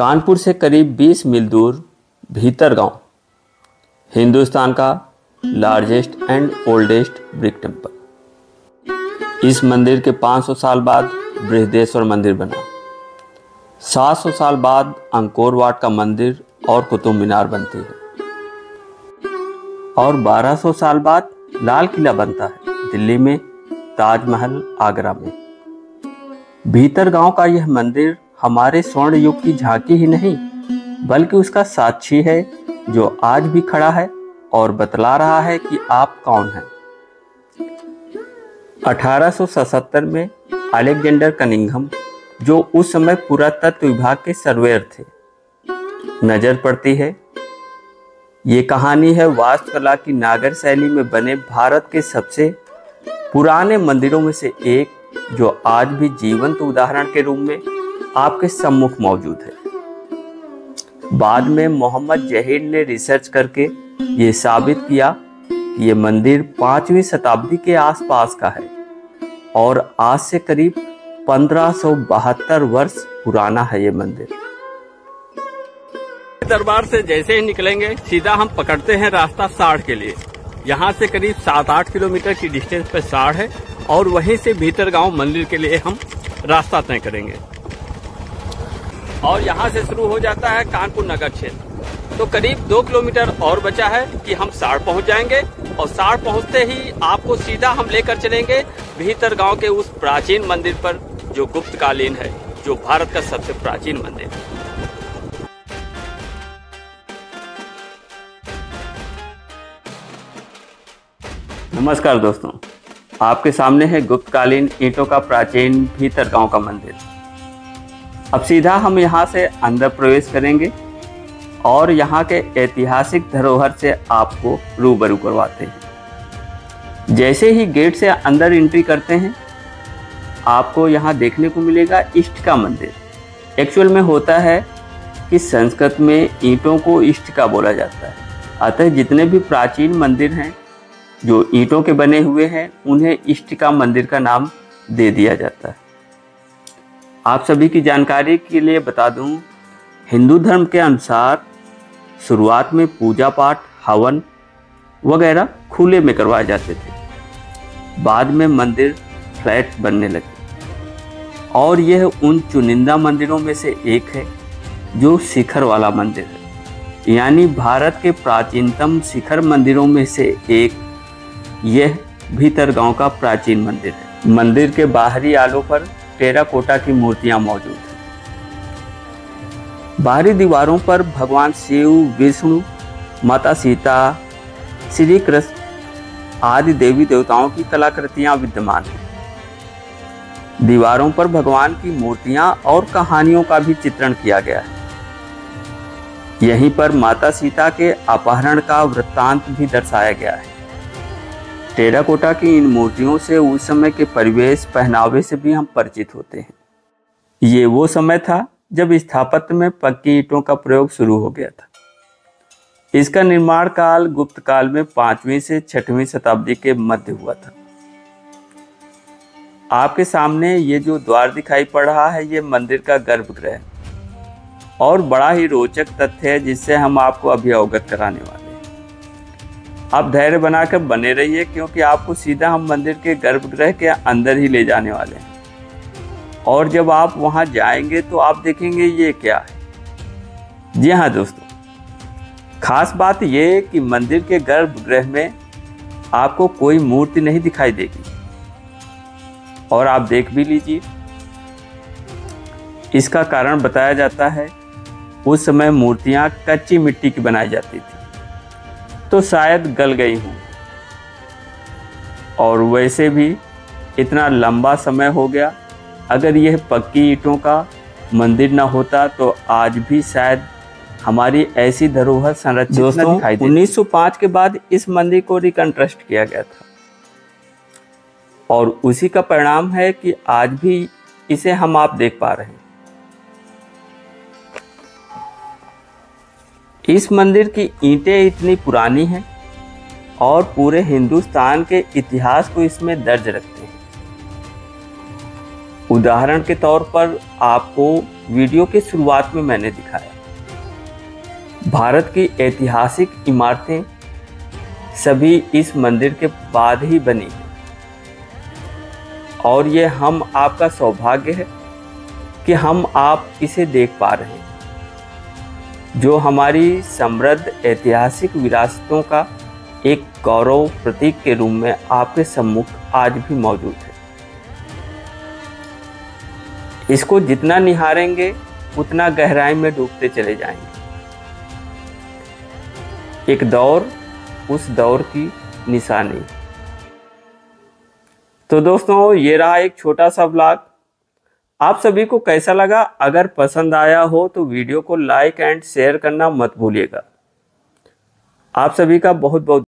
कानपुर से करीब 20 मील दूर भीतर गाँव, हिंदुस्तान का largest and oldest brick temple इस मंदिर के 500 साल बाद बृहदेश्वर मंदिर बना। 700 साल बाद अंकोर वाट का मंदिर और कुतुब मीनार बनती है। और 1200 साल बाद लाल किला बनता है, दिल्ली में ताजमहल आगरा में। भीतर गाँव का यह मंदिर हमारे स्वर्ण युग की झांकी ही नहीं, बल्कि उसका साक्षी है, जो आज भी खड़ा है और बतला रहा है कि आप कौन हैं। 1877 में अलेक्जेंडर कनिंघम, जो उस समय पुरातत्व विभाग के सर्वेयर थे, नज़र पड़ती है। ये कहानी है वास्तुकला की नागर शैली में बने भारत के सबसे पुराने मंदिरों में से एक, जो आज भी जीवंत उदाहरण के रूप में आपके सम्मुख मौजूद है। बाद में मोहम्मद जहीर ने रिसर्च करके ये साबित किया कि ये मंदिर पांचवी शताब्दी के आसपास का है और आज से करीब पंद्रह वर्ष पुराना है ये मंदिर। दरबार से जैसे ही निकलेंगे, सीधा हम पकड़ते हैं रास्ता साढ़ के लिए। यहाँ से करीब सात आठ किलोमीटर की डिस्टेंस पर साढ़ है और वहीं से भीतर गाँव मंदिर के लिए हम रास्ता तय करेंगे। और यहाँ से शुरू हो जाता है कानपुर नगर क्षेत्र। तो करीब दो किलोमीटर और बचा है कि हम साढ़ पहुँच जाएँगे और साढ़ पहुँचते ही आपको सीधा हम लेकर चलेंगे भीतर गाँव के उस प्राचीन मंदिर पर, जो गुप्तकालीन है, जो भारत का सबसे प्राचीन मंदिर। है नमस्कार दोस्तों, आपके सामने है गुप्तकालीन ईंटों का प्राचीन भीतर गाँव का मंदिर। अब सीधा हम यहाँ से अंदर प्रवेश करेंगे और यहाँ के ऐतिहासिक धरोहर से आपको रूबरू करवाते हैं। जैसे ही गेट से अंदर एंट्री करते हैं, आपको यहाँ देखने को मिलेगा इष्ट का मंदिर। एक्चुअल में होता है कि संस्कृत में ईंटों को इष्ट का बोला जाता है। अतः जितने भी प्राचीन मंदिर हैं, जो ईंटों के बने हुए हैं, उन्हें इष्ट का मंदिर का नाम दे दिया जाता है। आप सभी की जानकारी के लिए बता दूँ, हिंदू धर्म के अनुसार शुरुआत में पूजा पाठ, हवन वगैरह खुले में करवाए जाते थे। बाद में मंदिर फ्लैट बनने लगे। और यह उन चुनिंदा मंदिरों में से एक है, जो शिखर वाला मंदिर है। यानी भारत के प्राचीनतम शिखर मंदिरों में से एक, यह भीतर गाँव का प्राचीन मंदिर है। मंदिर के बाहरी आलों पर टेराकोटा की मूर्तियाँ मौजूद हैं। बाहरी दीवारों पर भगवान शिव, विष्णु, माता सीता, श्री कृष्ण आदि देवी देवताओं की कलाकृतियाँ विद्यमान हैं। दीवारों पर भगवान की मूर्तियाँ और कहानियों का भी चित्रण किया गया है। यहीं पर माता सीता के अपहरण का वृत्तांत भी दर्शाया गया है। टेराकोटा की इन मूर्तियों से उस समय के परिवेश पहनावे से भी हम परिचित होते हैं। ये वो समय था जब स्थापत्य में पक्की ईंटों का प्रयोग शुरू हो गया था। इसका निर्माण काल गुप्त काल में पांचवी से छठवीं शताब्दी के मध्य हुआ था। आपके सामने ये जो द्वार दिखाई पड़ रहा है, ये मंदिर का गर्भगृह और बड़ा ही रोचक तथ्य है जिससे हम आपको अभी अवगत कराने वाले आप धैर्य बनाकर बने रहिए, क्योंकि आपको सीधा हम मंदिर के गर्भगृह के अंदर ही ले जाने वाले हैं। और जब आप वहाँ जाएँगे तो आप देखेंगे ये क्या है। जी हाँ दोस्तों, खास बात ये कि मंदिर के गर्भगृह में आपको कोई मूर्ति नहीं दिखाई देगी। और आप देख भी लीजिए, इसका कारण बताया जाता है, उस समय मूर्तियाँ कच्ची मिट्टी की बनाई जाती थी। तो शायद गल गई हूँ। और वैसे भी इतना लंबा समय हो गया अगर यह पक्की ईंटों का मंदिर ना होता तो आज भी शायद हमारी ऐसी धरोहर संरक्षित दोस्तों 1905 के बाद इस मंदिर को रिकन्ट्रस्ट किया गया था। और उसी का परिणाम है कि आज भी इसे हम आप देख पा रहे हैं। इस मंदिर की ईंटें इतनी पुरानी हैं और पूरे हिंदुस्तान के इतिहास को इसमें दर्ज रखते हैं। उदाहरण के तौर पर आपको वीडियो के शुरुआत में मैंने दिखाया। भारत की ऐतिहासिक इमारतें सभी इस मंदिर के बाद ही बनी हैं। और ये हम आपका सौभाग्य है कि हम आप इसे देख पा रहे हैं। जो हमारी समृद्ध ऐतिहासिक विरासतों का एक गौरव प्रतीक के रूप में आपके सम्मुख आज भी मौजूद है। इसको जितना निहारेंगे, उतना गहराई में डूबते चले जाएँगे। एक दौर उस दौर की निशानी। तो दोस्तों, ये रहा एक छोटा सा ब्लॉग आप सभी को कैसा लगा? अगर पसंद आया हो तो वीडियो को लाइक एंड शेयर करना मत भूलिएगा। आप सभी का बहुत बहुत